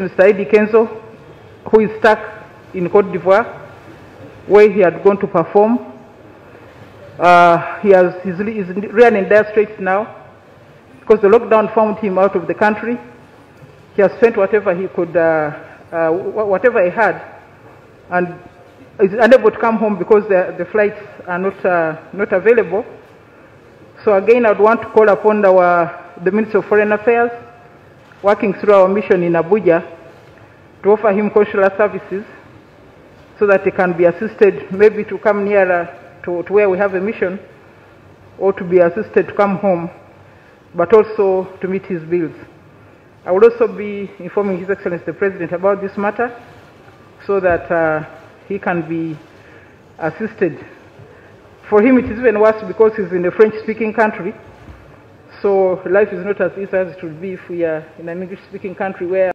Mr. Eddy Kenzo, who is stuck in Cote d'Ivoire, where he had gone to perform. Uh, he has, he's, he's really in dire straits now because the lockdown found him out of the country. He has spent whatever he could, uh, uh, whatever he had, and is unable to come home because the, the flights are not, uh, not available. So again, I'd want to call upon our, the Minister of Foreign Affairs, working through our mission in Abuja, to offer him consular services so that he can be assisted maybe to come nearer to, to where we have a mission or to be assisted to come home, but also to meet his bills. I will also be informing His Excellency the President about this matter so that uh, he can be assisted. For him, it is even worse because he's in a French speaking country. So life is not as easy as it would be if we are in an English speaking country where